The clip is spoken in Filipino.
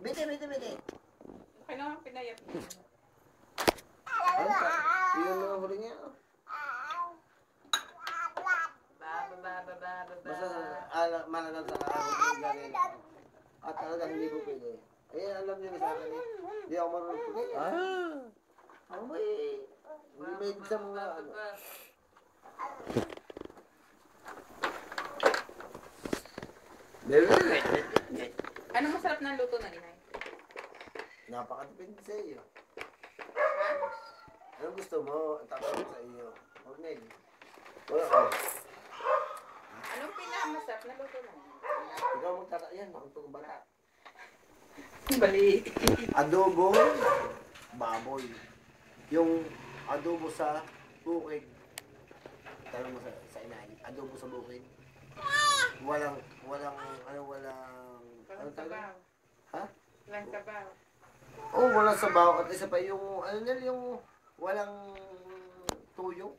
Vete, vete, vete. Bueno, pindah ya. Iya lo berinya. Basta ala malagal sa araw ng galing. At talaga hindi ko pwede. Eh, alam niyo na sa akin eh. Hindi ako marunong pwede. Ah! Ano ba eh? Hindi may sa mga ano. Bebe! Ano masarap ng luto ng inay? Napakatipid sa iyo. Ha? Anong gusto mo? Tapos sa iyo. Huwag na eh. Wala ka. Anong pinakamasarap na luto ng inay? Ikaw magtata yan. Makutong bata. Bali. Adobo, baboy. Yung adobo sa bukid. Tanong mo sa, sa inay. Adobo sa bukid. Walang, walang, ano, walang, sabaw. Ha? Walang sabaw. Oh, walang sabaw. At isa pa yung, ano nila, yung walang tuyo.